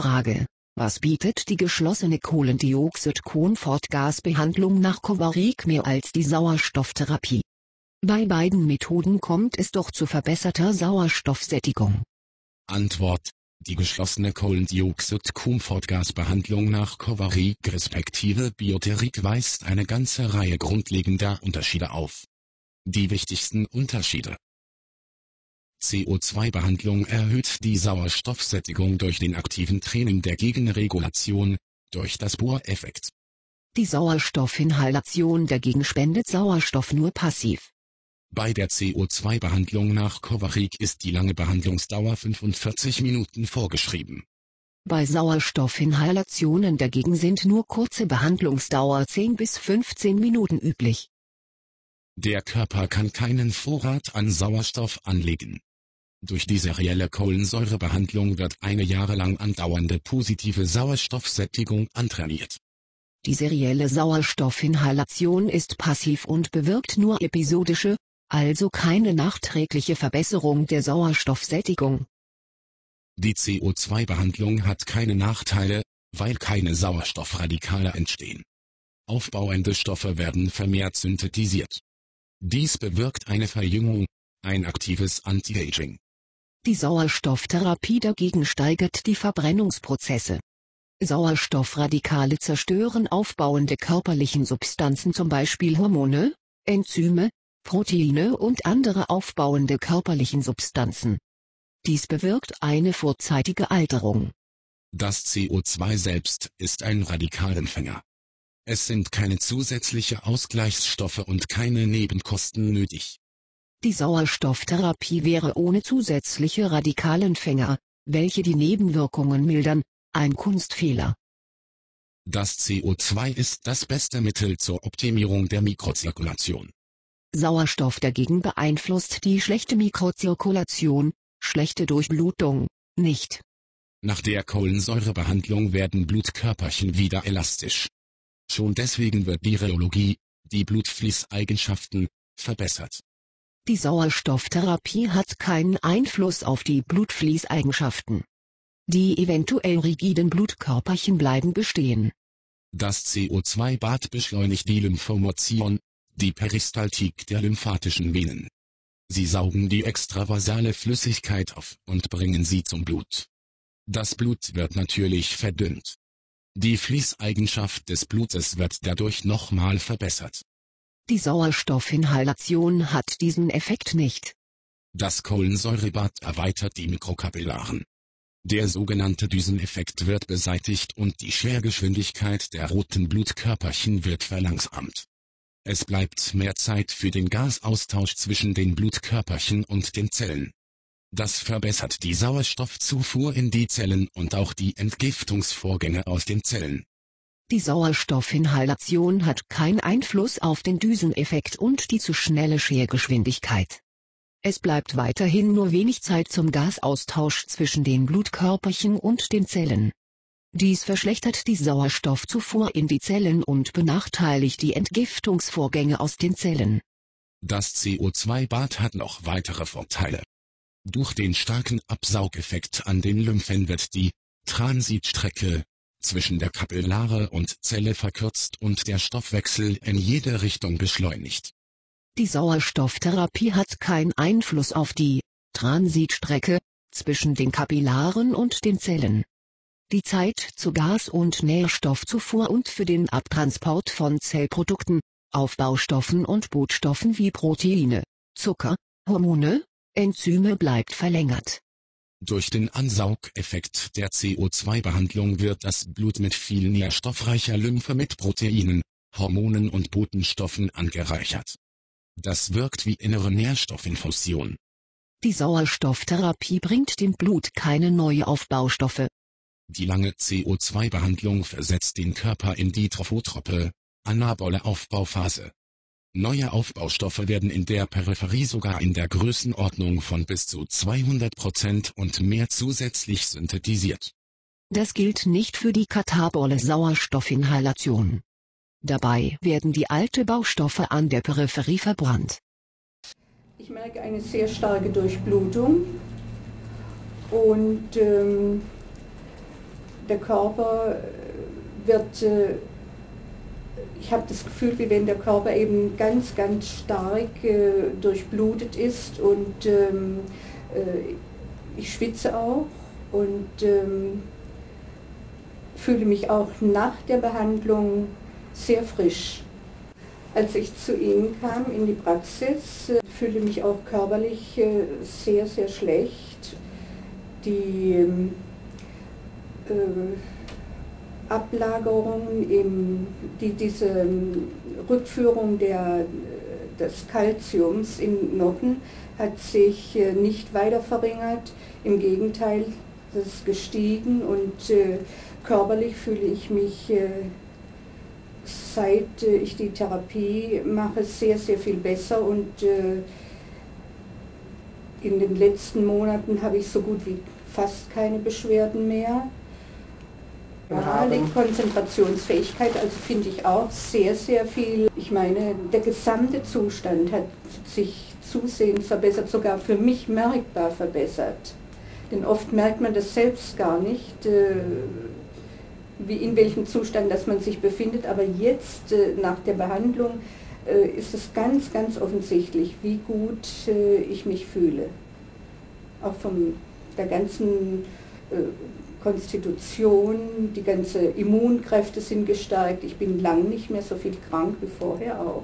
Frage, was bietet die geschlossene Kohlendioxid-Komfortgasbehandlung nach Kovarik mehr als die Sauerstofftherapie? Bei beiden Methoden kommt es doch zu verbesserter Sauerstoffsättigung. Antwort die geschlossene Kohlendioxid-Komfortgasbehandlung nach Kovarik respektive Bioterik weist eine ganze Reihe grundlegender Unterschiede auf. Die wichtigsten Unterschiede CO2-Behandlung erhöht die Sauerstoffsättigung durch den aktiven Training der Gegenregulation, durch das Bohreffekt. Die Sauerstoffinhalation dagegen spendet Sauerstoff nur passiv. Bei der CO2-Behandlung nach Kovarik ist die lange Behandlungsdauer 45 Minuten vorgeschrieben. Bei Sauerstoffinhalationen dagegen sind nur kurze Behandlungsdauer 10 bis 15 Minuten üblich. Der Körper kann keinen Vorrat an Sauerstoff anlegen. Durch die serielle Kohlensäurebehandlung wird eine jahrelang andauernde positive Sauerstoffsättigung antrainiert. Die serielle Sauerstoffinhalation ist passiv und bewirkt nur episodische, also keine nachträgliche Verbesserung der Sauerstoffsättigung. Die CO2-Behandlung hat keine Nachteile, weil keine Sauerstoffradikale entstehen. Aufbauende Stoffe werden vermehrt synthetisiert. Dies bewirkt eine Verjüngung, ein aktives Anti-Aging. Die Sauerstofftherapie dagegen steigert die Verbrennungsprozesse. Sauerstoffradikale zerstören aufbauende körperlichen Substanzen zum Beispiel Hormone, Enzyme, Proteine und andere aufbauende körperlichen Substanzen. Dies bewirkt eine vorzeitige Alterung. Das CO2 selbst ist ein Radikalempfänger. Es sind keine zusätzliche Ausgleichsstoffe und keine Nebenkosten nötig. Die Sauerstofftherapie wäre ohne zusätzliche Radikalempfänger, welche die Nebenwirkungen mildern, ein Kunstfehler. Das CO2 ist das beste Mittel zur Optimierung der Mikrozirkulation. Sauerstoff dagegen beeinflusst die schlechte Mikrozirkulation, schlechte Durchblutung, nicht. Nach der Kohlensäurebehandlung werden Blutkörperchen wieder elastisch. Schon deswegen wird die Rheologie, die Blutfließeigenschaften, verbessert. Die Sauerstofftherapie hat keinen Einfluss auf die Blutfließeigenschaften. Die eventuell rigiden Blutkörperchen bleiben bestehen. Das CO2-Bad beschleunigt die Lymphomotion, die Peristaltik der lymphatischen Venen. Sie saugen die extravasale Flüssigkeit auf und bringen sie zum Blut. Das Blut wird natürlich verdünnt. Die Fließeigenschaft des Blutes wird dadurch nochmal verbessert. Die Sauerstoffinhalation hat diesen Effekt nicht. Das Kohlensäurebad erweitert die Mikrokapillaren. Der sogenannte Düseneffekt wird beseitigt und die Schwergeschwindigkeit der roten Blutkörperchen wird verlangsamt. Es bleibt mehr Zeit für den Gasaustausch zwischen den Blutkörperchen und den Zellen. Das verbessert die Sauerstoffzufuhr in die Zellen und auch die Entgiftungsvorgänge aus den Zellen. Die Sauerstoffinhalation hat keinen Einfluss auf den Düseneffekt und die zu schnelle Schergeschwindigkeit. Es bleibt weiterhin nur wenig Zeit zum Gasaustausch zwischen den Blutkörperchen und den Zellen. Dies verschlechtert die Sauerstoffzufuhr in die Zellen und benachteiligt die Entgiftungsvorgänge aus den Zellen. Das CO2-Bad hat noch weitere Vorteile. Durch den starken Absaugeffekt an den Lymphen wird die Transitstrecke zwischen der Kapillare und Zelle verkürzt und der Stoffwechsel in jede Richtung beschleunigt. Die Sauerstofftherapie hat keinen Einfluss auf die Transitstrecke zwischen den Kapillaren und den Zellen. Die Zeit zu Gas- und Nährstoffzufuhr und für den Abtransport von Zellprodukten, Aufbaustoffen und Bootstoffen wie Proteine, Zucker, Hormone, Enzyme bleibt verlängert. Durch den Ansaugeffekt der CO2-Behandlung wird das Blut mit viel nährstoffreicher Lymphe mit Proteinen, Hormonen und Botenstoffen angereichert. Das wirkt wie innere Nährstoffinfusion. Die Sauerstofftherapie bringt dem Blut keine neue Aufbaustoffe, die lange CO2-Behandlung versetzt den Körper in die trophotrope, anabole Aufbauphase. Neue Aufbaustoffe werden in der Peripherie sogar in der Größenordnung von bis zu 200 Prozent und mehr zusätzlich synthetisiert. Das gilt nicht für die katabole Sauerstoffinhalation. Dabei werden die alte Baustoffe an der Peripherie verbrannt. Ich merke eine sehr starke Durchblutung und ähm, der Körper wird, äh, ich habe das Gefühl, wie wenn der Körper eben ganz, ganz stark äh, durchblutet ist und ähm, äh, ich schwitze auch und ähm, fühle mich auch nach der Behandlung sehr frisch. Als ich zu Ihnen kam in die Praxis, äh, fühlte mich auch körperlich äh, sehr, sehr schlecht. Die ähm, äh, Ablagerung, im, die, diese ähm, Rückführung der, des Kalziums in Knochen hat sich nicht weiter verringert. Im Gegenteil, das ist gestiegen und äh, körperlich fühle ich mich äh, seit äh, ich die Therapie mache sehr, sehr viel besser und äh, in den letzten Monaten habe ich so gut wie fast keine Beschwerden mehr. Ja, die Konzentrationsfähigkeit, also finde ich auch sehr, sehr viel. Ich meine, der gesamte Zustand hat sich zusehends verbessert, sogar für mich merkbar verbessert. Denn oft merkt man das selbst gar nicht, äh, wie in welchem Zustand dass man sich befindet. Aber jetzt äh, nach der Behandlung äh, ist es ganz, ganz offensichtlich, wie gut ich mich fühle. Auch von der ganzen Konstitution, die ganzen Immunkräfte sind gestärkt. Ich bin lang nicht mehr so viel krank wie vorher auch.